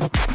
you